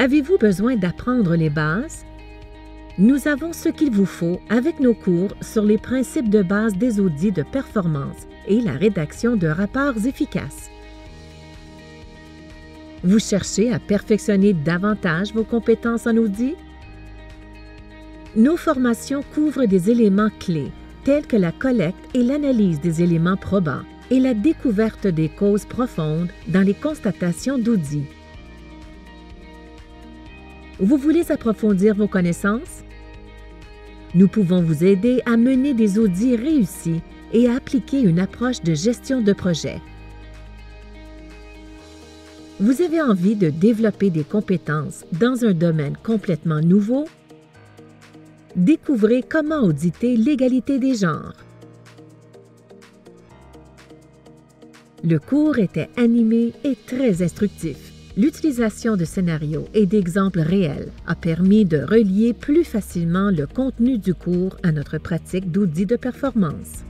Avez-vous besoin d'apprendre les bases? Nous avons ce qu'il vous faut avec nos cours sur les principes de base des audits de performance et la rédaction de rapports efficaces. Vous cherchez à perfectionner davantage vos compétences en audit? Nos formations couvrent des éléments clés tels que la collecte et l'analyse des éléments probants et la découverte des causes profondes dans les constatations d'audit. Vous voulez approfondir vos connaissances? Nous pouvons vous aider à mener des audits réussis et à appliquer une approche de gestion de projet. Vous avez envie de développer des compétences dans un domaine complètement nouveau? Découvrez comment auditer l'égalité des genres. Le cours était animé et très instructif. L'utilisation de scénarios et d'exemples réels a permis de relier plus facilement le contenu du cours à notre pratique d'audit de performance.